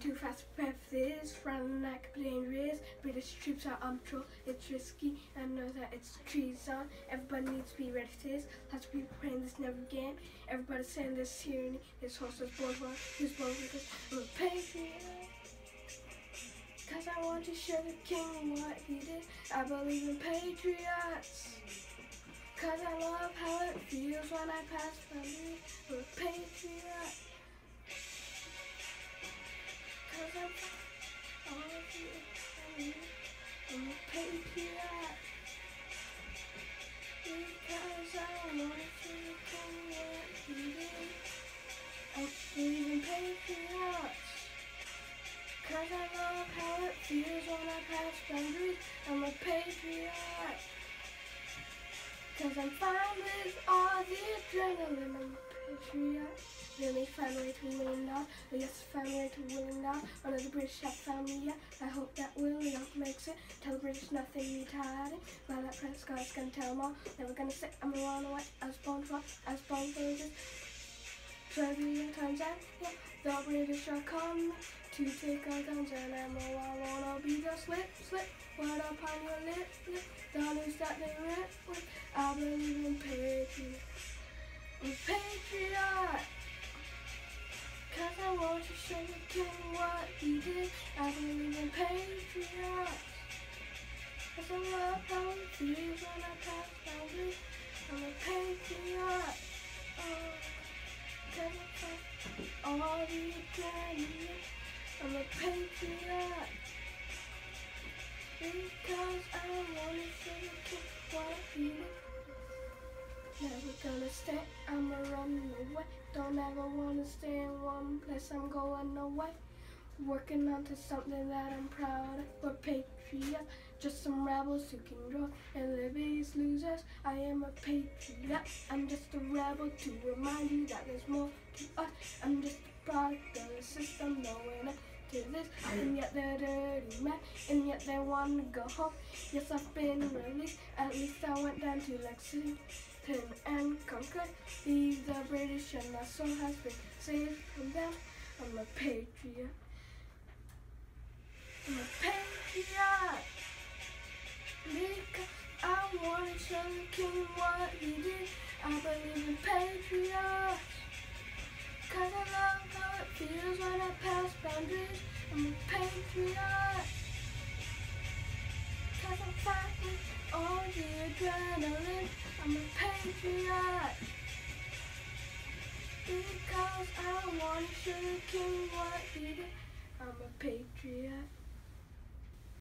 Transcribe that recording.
too fast this. Running like a dangerous. British troops are on patrol. It's risky. I know that it's treason. Everybody needs to be ready for this. Has to be preparing this never again. Everybody saying this tyranny. This horse was born for. Who's born for this? I'm a patriot. Cause I want to show the king what he did. I believe in patriots. Cause I love how it feels when I pass by. I'm a patriot. I it feels when I pass boundaries. I'm a patriot. Cause I'm fine with all the adrenaline. I'm a patriot. Me find a way to win now. Oh, yes, find a way to win now. One of the British have found yet. I hope that William makes it. Tell the British nothing retarded. Well, that Prescott's gonna tell them all. Never gonna say I'm a runaway. I was born for, I was born for this. Serbia, Tanzania, the British are coming to take our guns and ammo. I wanna be the slip, slip, what up on your lip, lip, news that they rip with. I believe in patriot, I'm patriot. Cause I want to show the king what he did. I believe in patriot. Cause I love how it feels when I pass boundaries. I'm a patriot. Oh. All the adrenaline, I'm a patriot. Because I wanna show the kid what feel. Never gonna stay, I'ma run away. Don't ever wanna stay in one place, I'm going away. Working onto something that I'm proud of. We're patriots, just some rebels who can draw and live as losers. I am a patriot. I'm just a rebel to remind you that there's more to us. I'm just a product of the system, knowing it to this, and yet they're dirty men, and yet they want to go home. Yes, I've been released. At least I went down to Lexington and conquered. Leave the British, and my soul has been saved from them. I'm a patriot. I'm a patriot. Because I want to show the king what he did. I believe in patriots. Cause I love how it feels when I pass boundaries. I'm a patriot. Cause I'm fighting all the adrenaline. I'm a patriot. Because I want to show the king what he did. I'm a patriot.